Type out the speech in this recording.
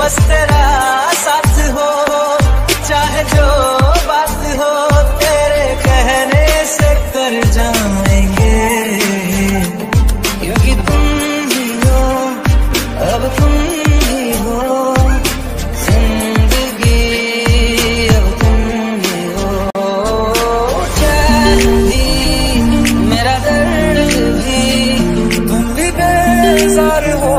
बस तेरा साथ हो, चाहे जो बात हो, तेरे कहने से कर जाएँगे। क्योंकि तुम ही हो, अब तुम ही हो, ज़िंदगी अब तुम ही हो। चैन मेरा दर्द भी, तुम भी बेजार हो।